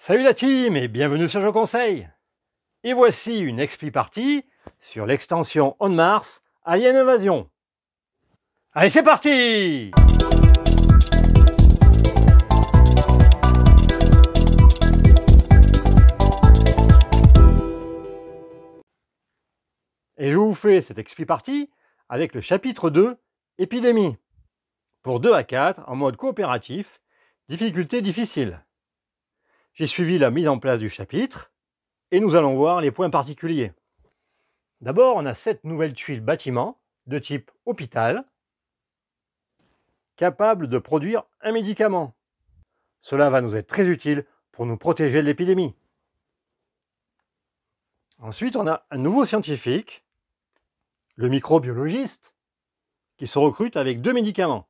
Salut la team et bienvenue sur Je Conseil Et voici une expli partie sur l'extension On Mars Alien Invasion. Allez c'est parti Et je vous fais cette expli partie avec le chapitre 2, Épidémie. Pour 2 à 4, en mode coopératif, difficulté difficile. J'ai suivi la mise en place du chapitre et nous allons voir les points particuliers. D'abord, on a cette nouvelles tuiles bâtiment de type hôpital capables de produire un médicament. Cela va nous être très utile pour nous protéger de l'épidémie. Ensuite, on a un nouveau scientifique, le microbiologiste, qui se recrute avec deux médicaments.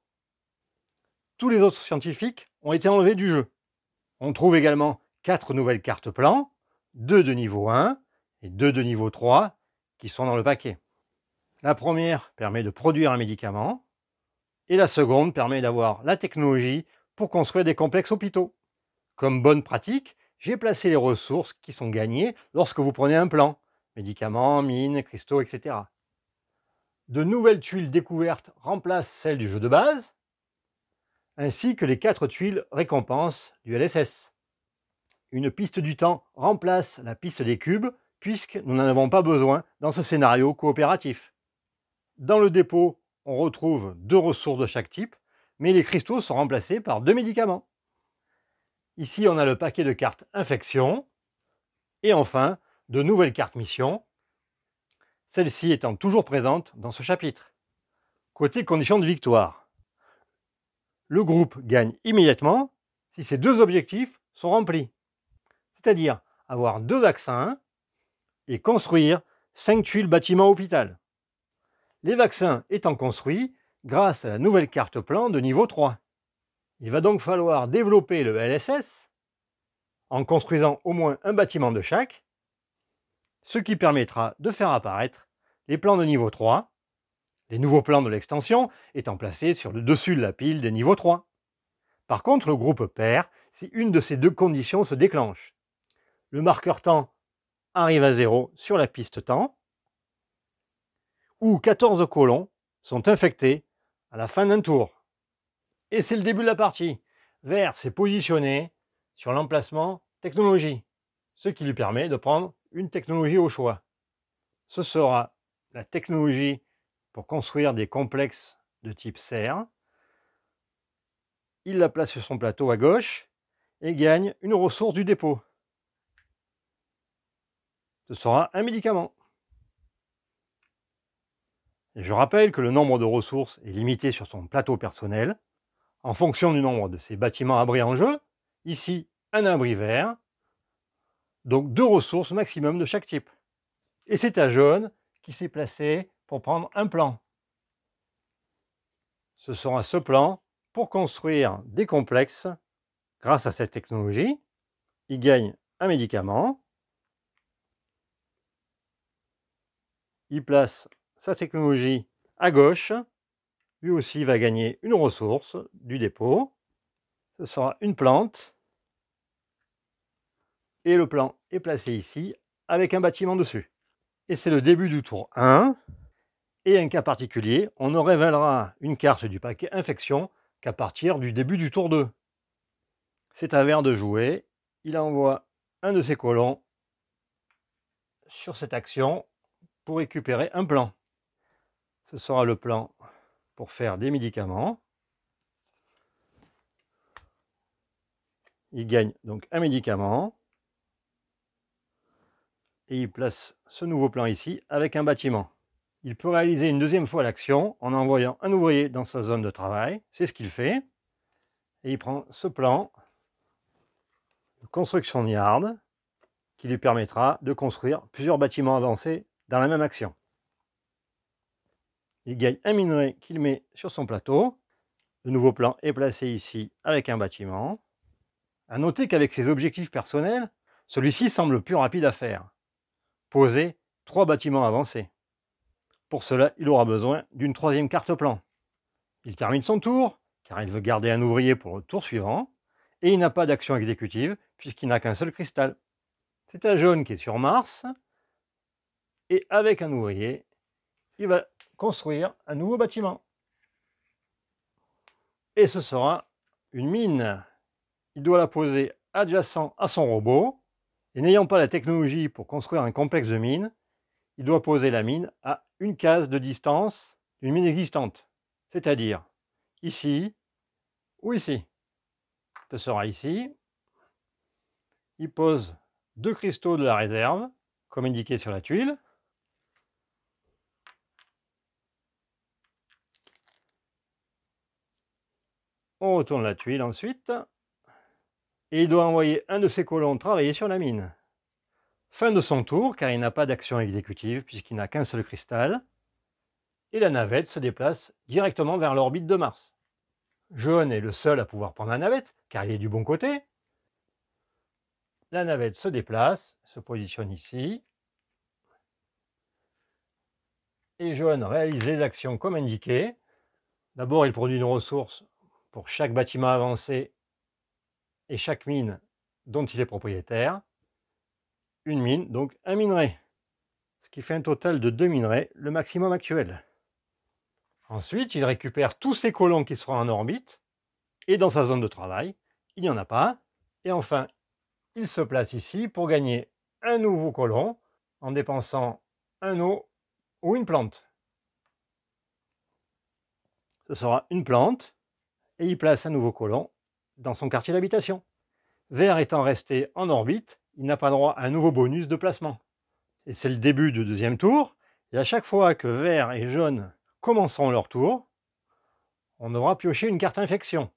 Tous les autres scientifiques ont été enlevés du jeu. On trouve également quatre nouvelles cartes plans, deux de niveau 1 et deux de niveau 3 qui sont dans le paquet. La première permet de produire un médicament et la seconde permet d'avoir la technologie pour construire des complexes hôpitaux. Comme bonne pratique, j'ai placé les ressources qui sont gagnées lorsque vous prenez un plan, médicaments, mines, cristaux, etc. De nouvelles tuiles découvertes remplacent celles du jeu de base, ainsi que les quatre tuiles récompenses du LSS. Une piste du temps remplace la piste des cubes, puisque nous n'en avons pas besoin dans ce scénario coopératif. Dans le dépôt, on retrouve deux ressources de chaque type, mais les cristaux sont remplacés par deux médicaments. Ici, on a le paquet de cartes infection, et enfin, de nouvelles cartes mission, celles-ci étant toujours présentes dans ce chapitre. Côté conditions de victoire, le groupe gagne immédiatement si ces deux objectifs sont remplis. C'est-à-dire avoir deux vaccins et construire cinq tuiles bâtiment hôpital. Les vaccins étant construits grâce à la nouvelle carte plan de niveau 3. Il va donc falloir développer le LSS en construisant au moins un bâtiment de chaque, ce qui permettra de faire apparaître les plans de niveau 3 les nouveaux plans de l'extension étant placés sur le dessus de la pile des niveaux 3. Par contre, le groupe perd si une de ces deux conditions se déclenche. Le marqueur temps arrive à 0 sur la piste temps, ou 14 colons sont infectés à la fin d'un tour. Et c'est le début de la partie. Vert s'est positionné sur l'emplacement technologie, ce qui lui permet de prendre une technologie au choix. Ce sera la technologie pour construire des complexes de type serre. Il la place sur son plateau à gauche et gagne une ressource du dépôt. Ce sera un médicament. Et je rappelle que le nombre de ressources est limité sur son plateau personnel en fonction du nombre de ses bâtiments abris en jeu. Ici, un abri vert, donc deux ressources maximum de chaque type. Et c'est à jaune qui s'est placé pour prendre un plan. Ce sera ce plan pour construire des complexes grâce à cette technologie. Il gagne un médicament. Il place sa technologie à gauche. Lui aussi va gagner une ressource du dépôt. Ce sera une plante. Et le plan est placé ici avec un bâtiment dessus. Et c'est le début du tour 1. Et un cas particulier, on ne révélera une carte du paquet infection qu'à partir du début du tour 2. C'est à Vert de jouer, il envoie un de ses colons sur cette action pour récupérer un plan. Ce sera le plan pour faire des médicaments. Il gagne donc un médicament. Et il place ce nouveau plan ici avec un bâtiment il peut réaliser une deuxième fois l'action en envoyant un ouvrier dans sa zone de travail. C'est ce qu'il fait. Et il prend ce plan de construction de yard qui lui permettra de construire plusieurs bâtiments avancés dans la même action. Il gagne un minerai qu'il met sur son plateau. Le nouveau plan est placé ici avec un bâtiment. A noter qu'avec ses objectifs personnels, celui-ci semble plus rapide à faire. Poser trois bâtiments avancés. Pour cela, il aura besoin d'une troisième carte plan. Il termine son tour, car il veut garder un ouvrier pour le tour suivant, Et il n'a pas d'action exécutive, puisqu'il n'a qu'un seul cristal. C'est un jaune qui est sur Mars, et avec un ouvrier, il va construire un nouveau bâtiment. Et ce sera une mine. Il doit la poser adjacent à son robot, et n'ayant pas la technologie pour construire un complexe de mines, il doit poser la mine à une case de distance d'une mine existante, c'est-à-dire ici ou ici. Ce sera ici. Il pose deux cristaux de la réserve, comme indiqué sur la tuile. On retourne la tuile ensuite. Et il doit envoyer un de ses colons travailler sur la mine. Fin de son tour, car il n'a pas d'action exécutive puisqu'il n'a qu'un seul cristal. Et la navette se déplace directement vers l'orbite de Mars. Jaune est le seul à pouvoir prendre la navette, car il est du bon côté. La navette se déplace, se positionne ici. Et jaune réalise les actions comme indiqué. D'abord, il produit une ressource pour chaque bâtiment avancé et chaque mine dont il est propriétaire. Une mine, donc un minerai. Ce qui fait un total de deux minerais, le maximum actuel. Ensuite, il récupère tous ses colons qui seront en orbite, et dans sa zone de travail, il n'y en a pas. Et enfin, il se place ici pour gagner un nouveau colon en dépensant un eau ou une plante. Ce sera une plante, et il place un nouveau colon dans son quartier d'habitation. Vert étant resté en orbite, il n'a pas droit à un nouveau bonus de placement. Et c'est le début du deuxième tour, et à chaque fois que vert et jaune commenceront leur tour, on aura pioché une carte infection.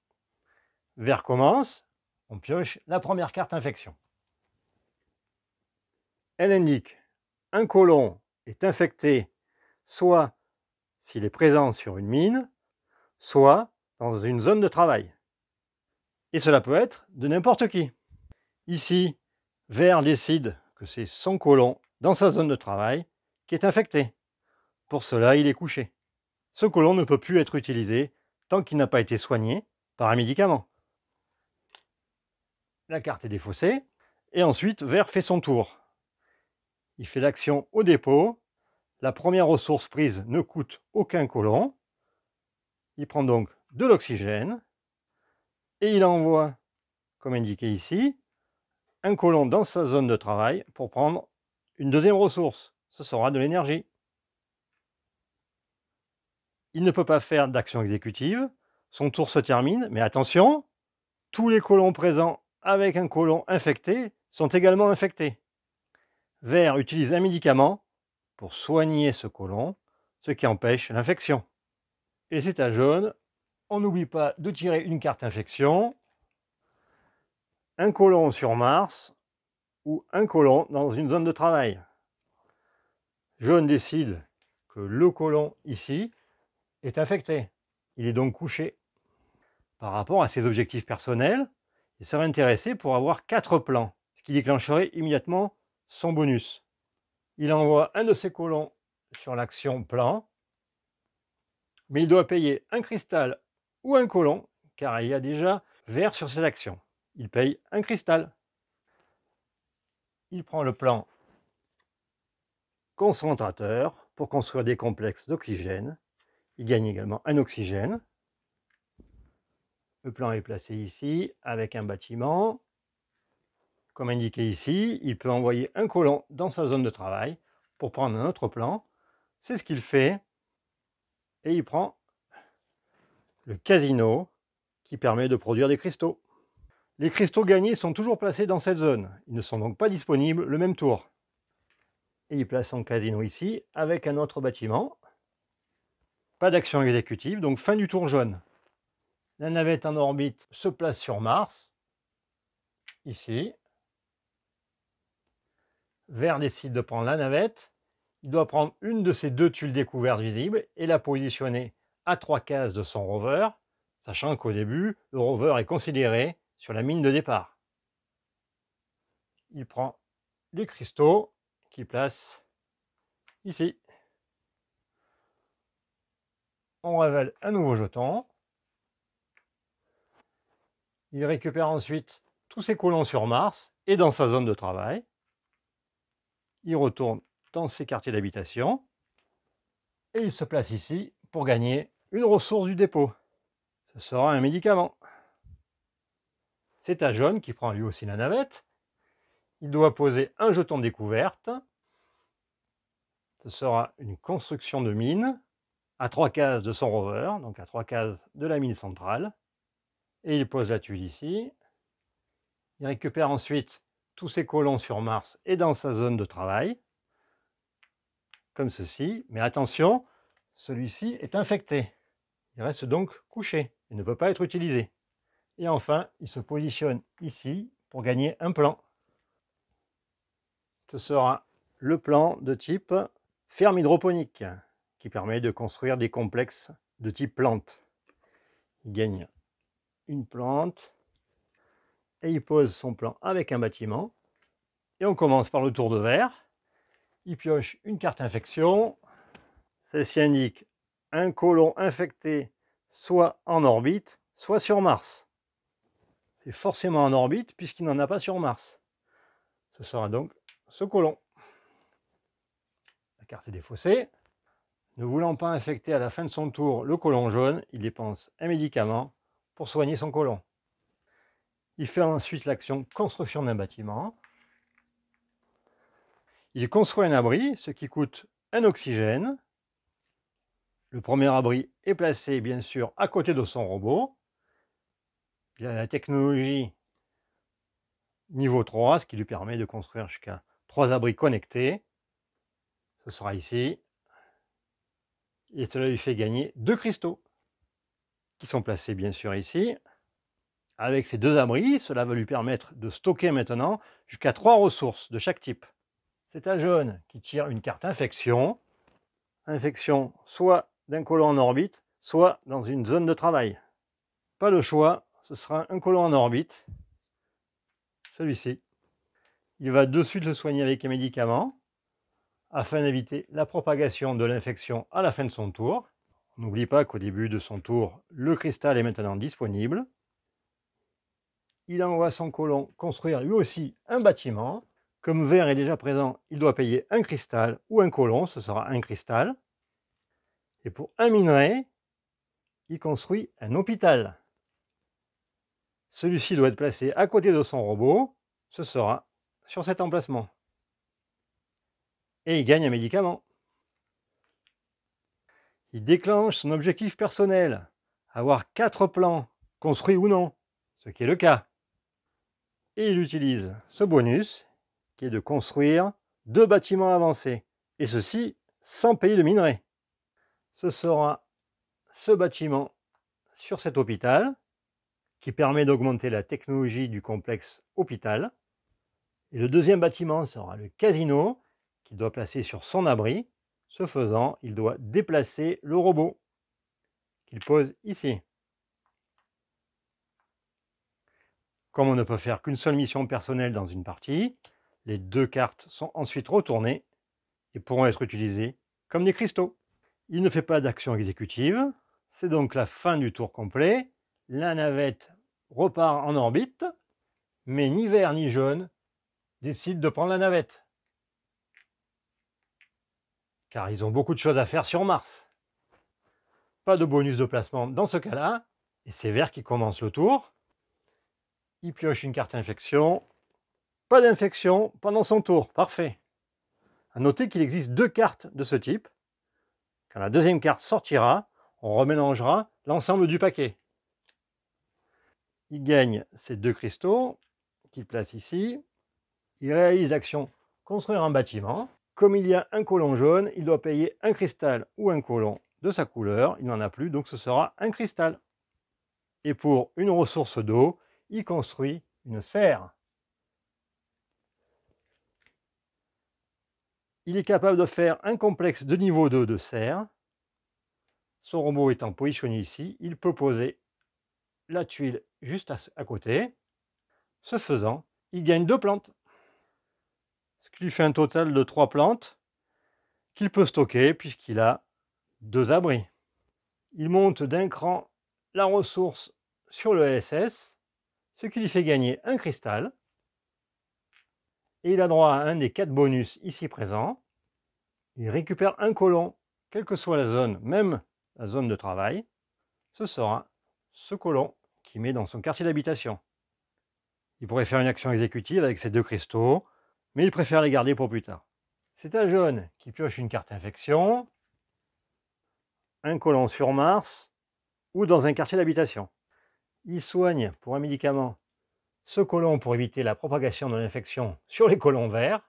Vert commence, on pioche la première carte infection. Elle indique un colon est infecté soit s'il est présent sur une mine, soit dans une zone de travail. Et cela peut être de n'importe qui. Ici, Vert décide que c'est son colon dans sa zone de travail qui est infecté. Pour cela, il est couché ce colon ne peut plus être utilisé tant qu'il n'a pas été soigné par un médicament. La carte est défaussée, et ensuite Vert fait son tour. Il fait l'action au dépôt, la première ressource prise ne coûte aucun colon, il prend donc de l'oxygène, et il envoie, comme indiqué ici, un colon dans sa zone de travail pour prendre une deuxième ressource, ce sera de l'énergie. Il ne peut pas faire d'action exécutive, son tour se termine, mais attention, tous les colons présents avec un colon infecté sont également infectés. Vert utilise un médicament pour soigner ce colon, ce qui empêche l'infection. Et c'est à jaune, on n'oublie pas de tirer une carte infection, un colon sur Mars ou un colon dans une zone de travail. Jaune décide que le colon ici est infecté. Il est donc couché. Par rapport à ses objectifs personnels, il serait intéressé pour avoir quatre plans, ce qui déclencherait immédiatement son bonus. Il envoie un de ses colons sur l'action plan, mais il doit payer un cristal ou un colon, car il y a déjà vert sur cette action. Il paye un cristal. Il prend le plan concentrateur pour construire des complexes d'oxygène il gagne également un oxygène. Le plan est placé ici avec un bâtiment. Comme indiqué ici, il peut envoyer un colon dans sa zone de travail pour prendre un autre plan. C'est ce qu'il fait. Et il prend le casino qui permet de produire des cristaux. Les cristaux gagnés sont toujours placés dans cette zone. Ils ne sont donc pas disponibles le même tour. Et il place son casino ici avec un autre bâtiment pas d'action exécutive, donc fin du tour jaune. La navette en orbite se place sur Mars, ici. Vert décide de prendre la navette. Il doit prendre une de ces deux tuiles découvertes visibles et la positionner à trois cases de son rover, sachant qu'au début, le rover est considéré sur la mine de départ. Il prend les cristaux qu'il place ici. on révèle un nouveau jeton. Il récupère ensuite tous ses colons sur Mars et dans sa zone de travail. Il retourne dans ses quartiers d'habitation et il se place ici pour gagner une ressource du dépôt. Ce sera un médicament. C'est un jaune qui prend lui aussi la navette. Il doit poser un jeton de découverte. Ce sera une construction de mine à trois cases de son rover, donc à trois cases de la mine centrale. Et il pose la tuile ici. Il récupère ensuite tous ses colons sur Mars et dans sa zone de travail, comme ceci. Mais attention, celui-ci est infecté. Il reste donc couché et ne peut pas être utilisé. Et enfin, il se positionne ici pour gagner un plan. Ce sera le plan de type ferme hydroponique qui permet de construire des complexes de type plante. Il gagne une plante et il pose son plan avec un bâtiment. Et on commence par le tour de verre. Il pioche une carte infection. Celle-ci indique un colon infecté soit en orbite, soit sur Mars. C'est forcément en orbite puisqu'il n'en a pas sur Mars. Ce sera donc ce colon. La carte est défaussée. Ne voulant pas infecter à la fin de son tour le colon jaune, il dépense un médicament pour soigner son colon. Il fait ensuite l'action construction d'un bâtiment. Il construit un abri, ce qui coûte un oxygène. Le premier abri est placé bien sûr à côté de son robot. Il a la technologie niveau 3, ce qui lui permet de construire jusqu'à trois abris connectés. Ce sera ici. Et cela lui fait gagner deux cristaux qui sont placés bien sûr ici. Avec ces deux abris, cela va lui permettre de stocker maintenant jusqu'à trois ressources de chaque type. C'est un jaune qui tire une carte infection. Infection soit d'un colon en orbite, soit dans une zone de travail. Pas de choix, ce sera un colon en orbite, celui-ci. Il va de suite le soigner avec un médicament, afin d'éviter la propagation de l'infection à la fin de son tour. N'oublie pas qu'au début de son tour, le cristal est maintenant disponible. Il envoie son colon construire lui aussi un bâtiment. Comme vert est déjà présent, il doit payer un cristal ou un colon, ce sera un cristal. Et pour un minerai, il construit un hôpital. Celui-ci doit être placé à côté de son robot. Ce sera sur cet emplacement. Et il gagne un médicament. Il déclenche son objectif personnel, avoir quatre plans, construits ou non, ce qui est le cas. Et il utilise ce bonus, qui est de construire deux bâtiments avancés, et ceci sans payer de minerai ce sera ce bâtiment sur cet hôpital qui permet d'augmenter la technologie du complexe hôpital. Et le deuxième bâtiment sera le casino qu'il doit placer sur son abri. Ce faisant, il doit déplacer le robot qu'il pose ici. Comme on ne peut faire qu'une seule mission personnelle dans une partie, les deux cartes sont ensuite retournées et pourront être utilisées comme des cristaux. Il ne fait pas d'action exécutive. C'est donc la fin du tour complet. La navette repart en orbite, mais ni vert ni jaune décident de prendre la navette. Car ils ont beaucoup de choses à faire sur Mars. Pas de bonus de placement dans ce cas-là. Et c'est vert qui commence le tour. Il pioche une carte infection. Pas d'infection pendant son tour. Parfait. A noter qu'il existe deux cartes de ce type. Quand la deuxième carte sortira, on remélangera l'ensemble du paquet. Il gagne ces deux cristaux qu'il place ici. Il réalise l'action construire un bâtiment. Comme il y a un colon jaune, il doit payer un cristal ou un colon de sa couleur. Il n'en a plus, donc ce sera un cristal. Et pour une ressource d'eau, il construit une serre. Il est capable de faire un complexe de niveau 2 de serre. Son robot étant positionné ici, il peut poser la tuile juste à, côté. Ce faisant, il gagne deux plantes. Ce qui lui fait un total de trois plantes qu'il peut stocker puisqu'il a deux abris. Il monte d'un cran la ressource sur le LSS ce qui lui fait gagner un cristal. Et il a droit à un des quatre bonus ici présents. Il récupère un colon, quelle que soit la zone, même la zone de travail. Ce sera ce colon qu'il met dans son quartier d'habitation. Il pourrait faire une action exécutive avec ces deux cristaux, mais il préfère les garder pour plus tard. C'est un jaune qui pioche une carte infection, un colon sur Mars ou dans un quartier d'habitation. Il soigne pour un médicament ce colon pour éviter la propagation de l'infection sur les colons verts.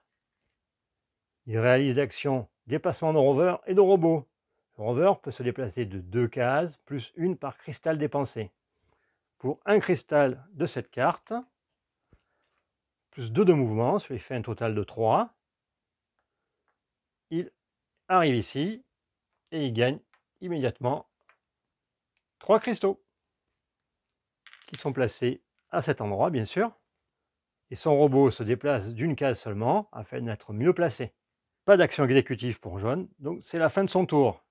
Il réalise l'actions déplacement de rover et de robot. Le rover peut se déplacer de deux cases plus une par cristal dépensé. Pour un cristal de cette carte, plus deux de mouvement, ce qui fait un total de 3 il arrive ici et il gagne immédiatement trois cristaux qui sont placés à cet endroit, bien sûr. Et son robot se déplace d'une case seulement afin d'être mieux placé. Pas d'action exécutive pour jaune, donc c'est la fin de son tour.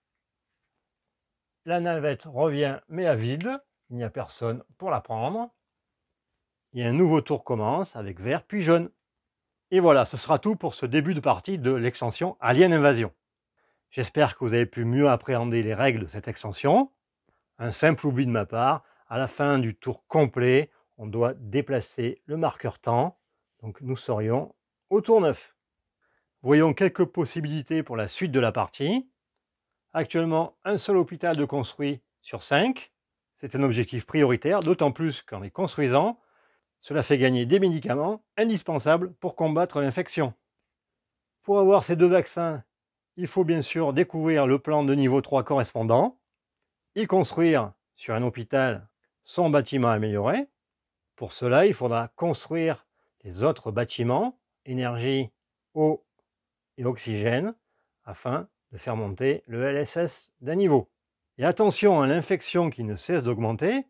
La navette revient mais à vide, il n'y a personne pour la prendre. Et un nouveau tour commence avec vert puis jaune. Et voilà, ce sera tout pour ce début de partie de l'extension Alien Invasion. J'espère que vous avez pu mieux appréhender les règles de cette extension. Un simple oubli de ma part, à la fin du tour complet, on doit déplacer le marqueur temps. Donc nous serions au tour 9. Voyons quelques possibilités pour la suite de la partie. Actuellement, un seul hôpital de construit sur 5. C'est un objectif prioritaire, d'autant plus qu'en les construisant, cela fait gagner des médicaments indispensables pour combattre l'infection. Pour avoir ces deux vaccins, il faut bien sûr découvrir le plan de niveau 3 correspondant, y construire sur un hôpital son bâtiment amélioré. Pour cela, il faudra construire les autres bâtiments, énergie, eau et oxygène, afin de faire monter le LSS d'un niveau. Et attention à l'infection qui ne cesse d'augmenter,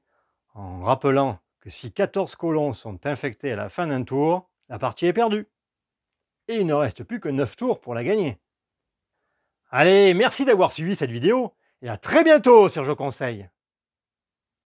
en rappelant que si 14 colons sont infectés à la fin d'un tour, la partie est perdue. Et il ne reste plus que 9 tours pour la gagner. Allez, merci d'avoir suivi cette vidéo, et à très bientôt sur Je Conseille